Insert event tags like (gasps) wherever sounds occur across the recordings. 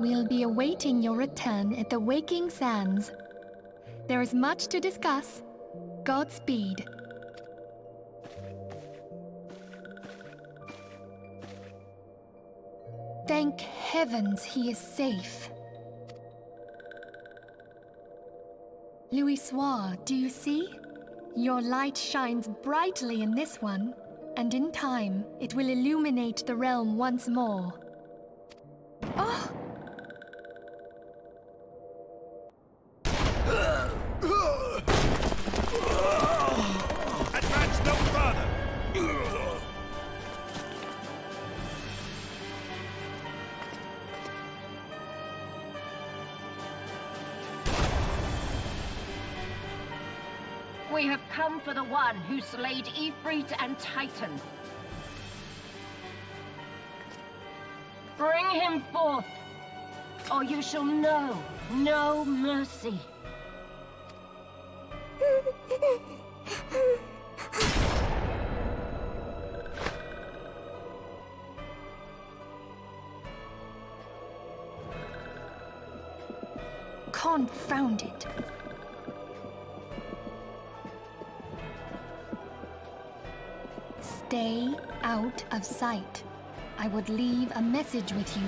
We'll be awaiting your return at the Waking Sands. There is much to discuss. Godspeed. Thank heavens he is safe. Louisoix, do you see? Your light shines brightly in this one, and in time, it will illuminate the realm once more. Oh! Who slayed Ifrit and Titan. Bring him forth, or you shall know no mercy. Confound it. Stay out of sight. I would leave a message with you.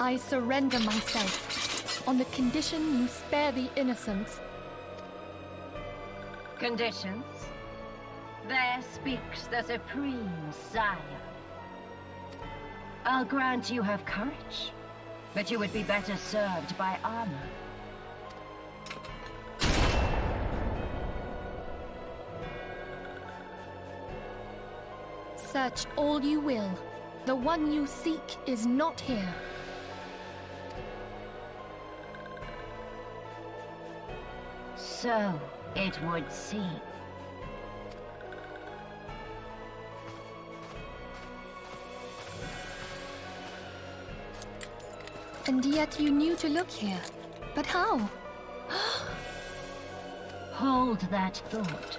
I surrender myself on the condition you spare the innocents. Conditions? There speaks the Supreme Sire. I'll grant you have courage, but you would be better served by armor. Search all you will. The one you seek is not here. So it would seem. And yet you knew to look here. But how? (gasps) Hold that thought.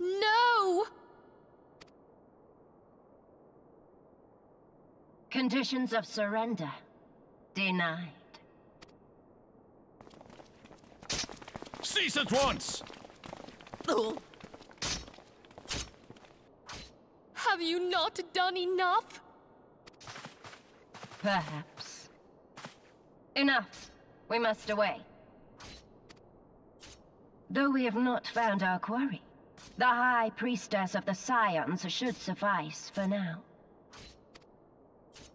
No! Conditions of surrender. Denied. Cease at once! Have you not done enough? Perhaps. Enough. We must away. Though we have not found our quarry, the High Priestess of the Scions should suffice for now.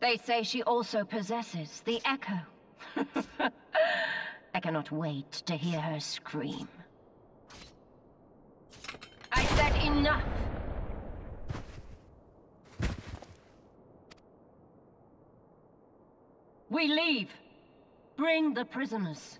They say she also possesses the Echo. (laughs) I cannot wait to hear her scream. I said enough! We leave. Bring the prisoners.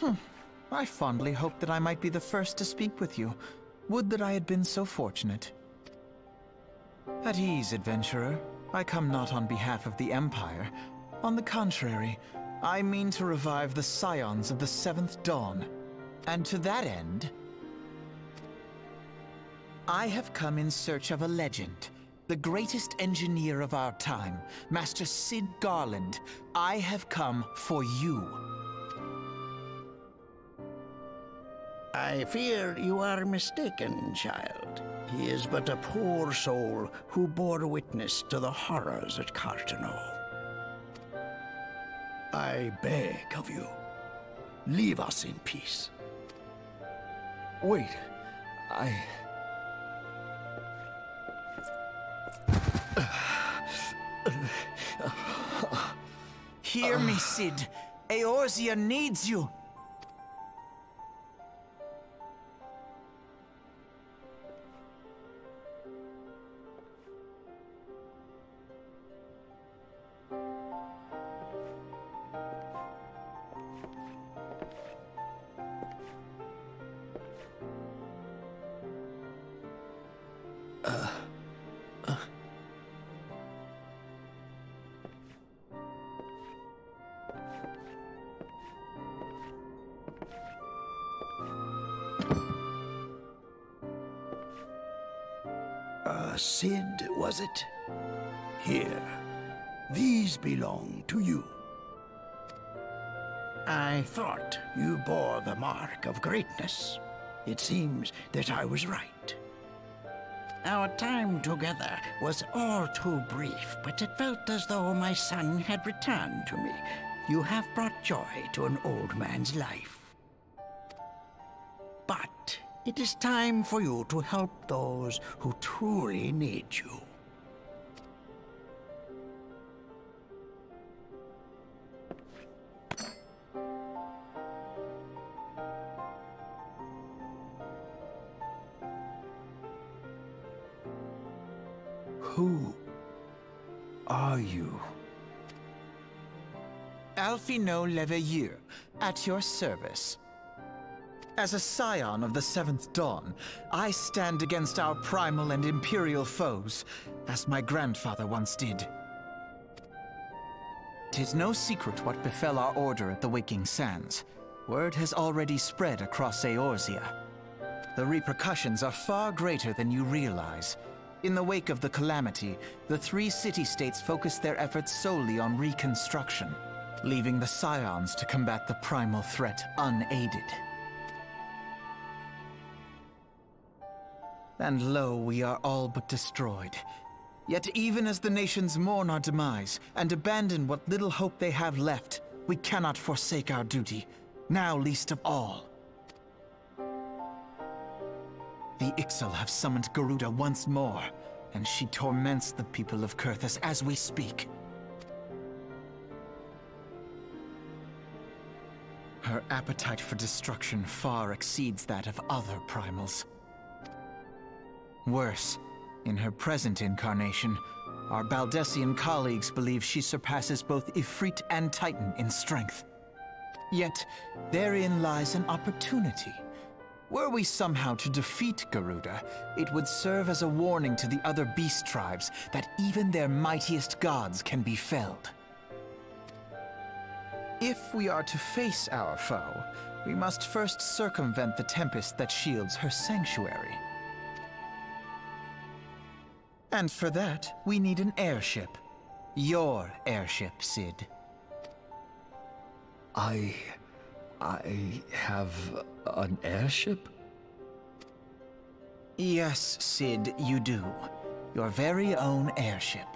Hmm. I fondly hoped that I might be the first to speak with you. Would that I had been so fortunate. At ease, adventurer. I come not on behalf of the Empire. On the contrary, I mean to revive the Scions of the Seventh Dawn. And to that end, I have come in search of a legend. The greatest engineer of our time, Master Cid Garlond. I have come for you. I fear you are mistaken, child. He is but a poor soul who bore witness to the horrors at Carteneau. I beg of you, leave us in peace. Wait, I... Hear me, Cid. Eorzea needs you. It? Here. These belong to you. I thought you bore the mark of greatness. It seems that I was right. Our time together was all too brief, but it felt as though my son had returned to me. You have brought joy to an old man's life. But it is time for you to help those who truly need you. Alphinaud Leveilleur, at your service. As a scion of the Seventh Dawn, I stand against our primal and imperial foes, as my grandfather once did. Tis no secret what befell our order at the Waking Sands. Word has already spread across Eorzea. The repercussions are far greater than you realize. In the wake of the calamity, the three city-states focused their efforts solely on reconstruction, leaving the Scions to combat the primal threat unaided. And lo, we are all but destroyed. Yet even as the nations mourn our demise and abandon what little hope they have left, we cannot forsake our duty, now least of all. The Ixal have summoned Garuda once more, and she torments the people of Coerthas as we speak. Her appetite for destruction far exceeds that of other primals. Worse, in her present incarnation, our Baldesion colleagues believe she surpasses both Ifrit and Titan in strength. Yet, therein lies an opportunity. Were we somehow to defeat Garuda, it would serve as a warning to the other beast tribes that even their mightiest gods can be felled. If we are to face our foe, we must first circumvent the tempest that shields her sanctuary. And for that, we need an airship. Your airship, Cid. I. I have an airship? Yes, Cid, you do. Your very own airship.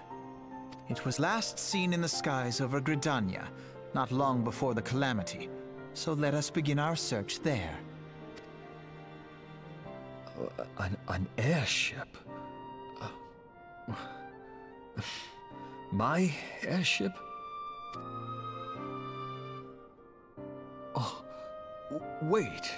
It was last seen in the skies over Gridania, not long before the Calamity. So let us begin our search there. Uh, an, an airship? Uh, my airship? Oh, wait.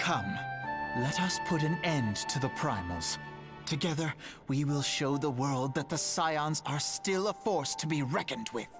Come, let us put an end to the primals. Together, we will show the world that the Scions are still a force to be reckoned with.